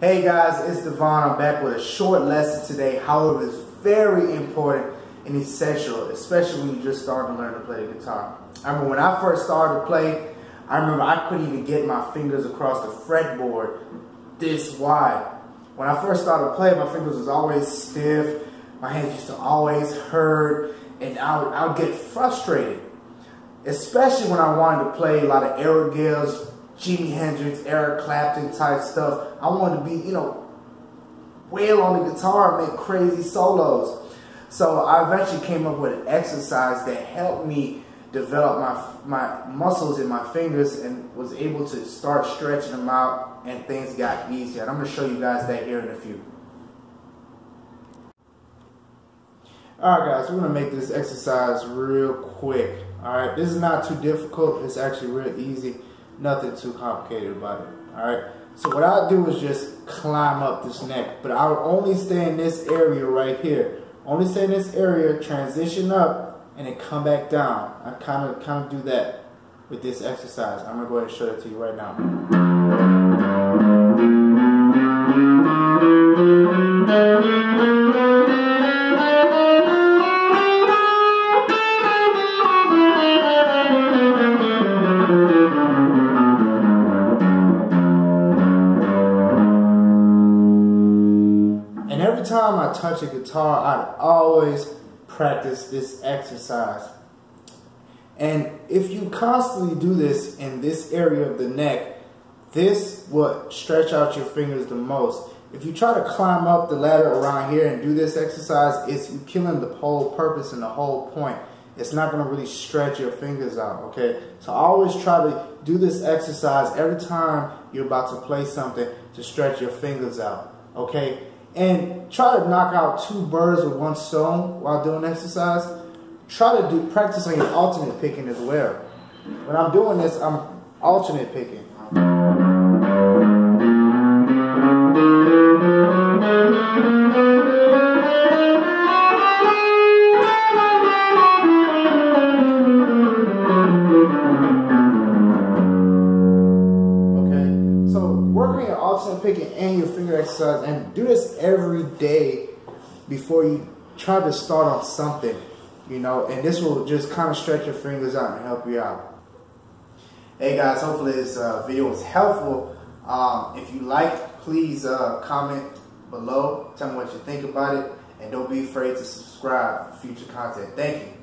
Hey guys, it's Devon. I'm back with a short lesson today. However, it's very important and essential, especially when you're just starting to learn to play the guitar. I remember when I first started to play, I remember I couldn't even get my fingers across the fretboard this wide. When I first started playing, my fingers was always stiff. My hands used to always hurt, and I would, I would get frustrated, especially when I wanted to play a lot of Eric Gales, Jimi Hendrix, Eric Clapton type stuff. I wanted to be, you know, wail on the guitar and make crazy solos. So I eventually came up with an exercise that helped me develop my my muscles in my fingers and was able to start stretching them out and things got easier. And I'm going to show you guys that here in a few. Alright guys, we're going to make this exercise real quick. Alright, this is not too difficult. It's actually real easy nothing too complicated about it. All right. So what I'll do is just climb up this neck, but I'll only stay in this area right here. Only stay in this area, transition up, and then come back down. I kind of kind of do that with this exercise. I'm gonna go ahead and show it to you right now. Every time I touch a guitar, I'd always practice this exercise. And if you constantly do this in this area of the neck, this will stretch out your fingers the most. If you try to climb up the ladder around here and do this exercise, it's killing the whole purpose and the whole point. It's not going to really stretch your fingers out, okay? So always try to do this exercise every time you're about to play something to stretch your fingers out, okay? And try to knock out two birds with one stone while doing exercise. Try to do practice on your alternate picking as well. When I'm doing this, I'm alternate picking. Picking and your finger exercise and do this every day before you try to start on something, you know, and this will just kind of stretch your fingers out and help you out. Hey guys, hopefully this uh, video was helpful. Um, if you like, please uh, comment below. Tell me what you think about it. And don't be afraid to subscribe for future content. Thank you.